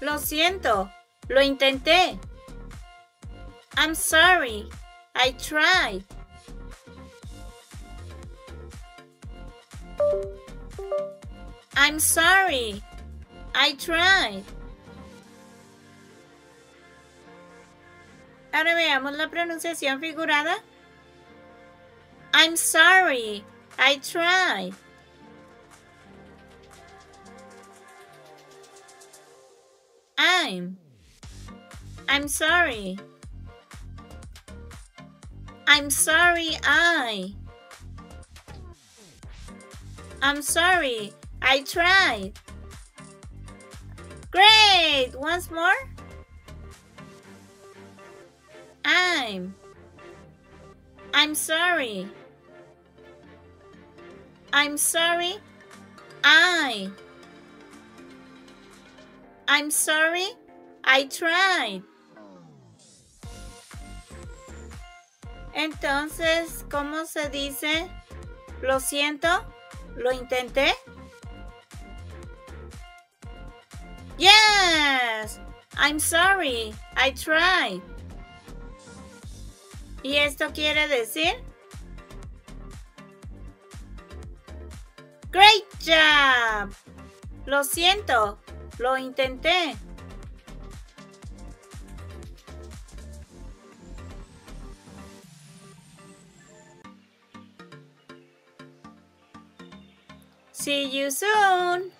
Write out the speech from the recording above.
Lo siento, lo intenté. I'm sorry, I tried. I'm sorry, I tried. Ahora veamos la pronunciación figurada. I'm sorry, I tried. I'm. I'm sorry. I'm sorry, I. I'm sorry, I tried. Great! Once more. I'm. I'm sorry. I'm sorry. I. I'm sorry. I tried. Entonces, ¿cómo se dice? Lo siento, lo intenté. Yes, I'm sorry, I tried. ¿Y esto quiere decir? Great job. Lo siento, lo intenté. See you soon.